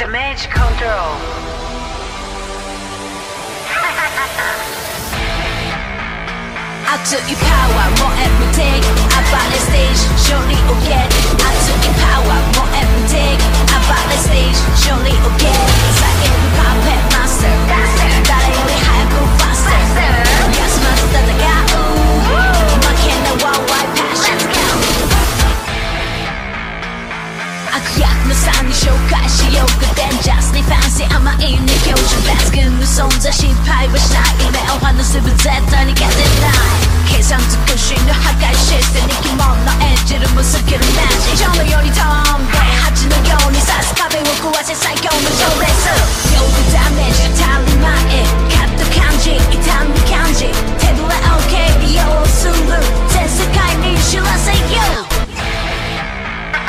Damage control. I took your power, more every day. I bought the stage, surely will get. I took your power, 悪役の3に紹介しようか。デンジャスにファンシー甘いに今日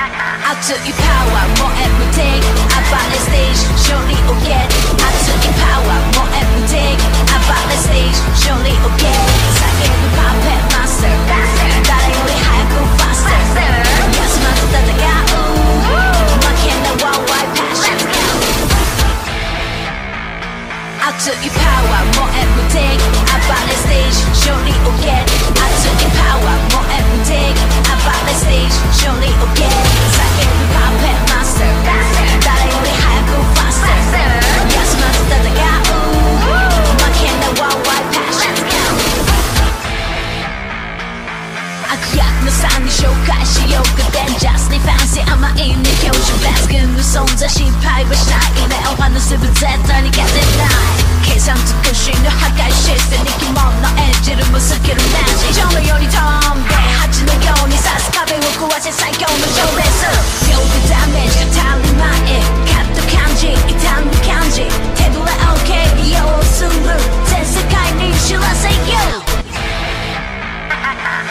I took your power, more everything. I bought the stage, surely will get. I took your power, more everything. I bought the stage, surely will get. Second puppet master, 나를 우리 하얗고 faster. Yes, master, 내가 우. 막힌 내 worldwide passion. I took your power, more everything. 的三弟秀开始有个点 Justly fancy I'm my in the culture Best 跟你送在戏拍不下一类二环的随不在等你 get it right. Kiss I'm too good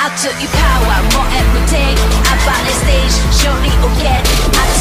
I took your power, more everything. I bought the stage, surely get. I